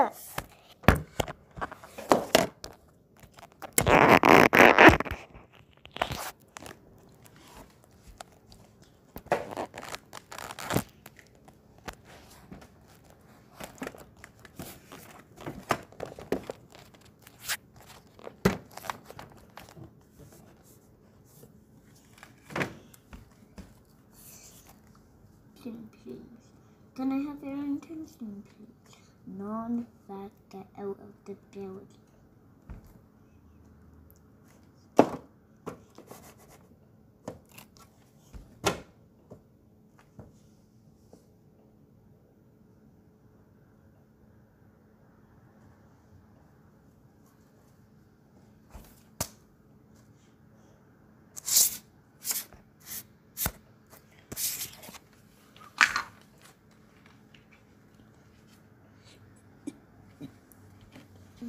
Please. Can I have your attention, please? Non-fat,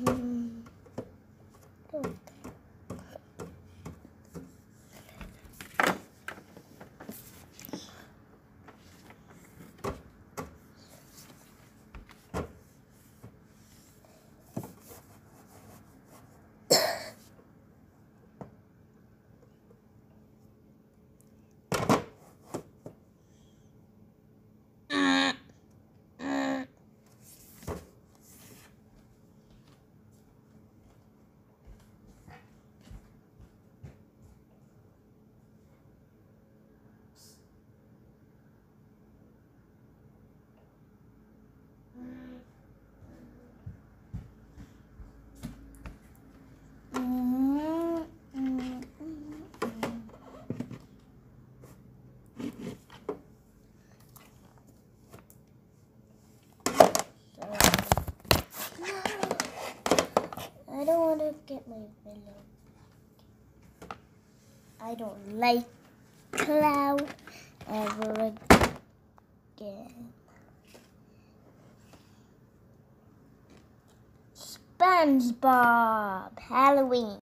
Mm. To get my pillow. I don't like cloud ever again. SpongeBob Halloween.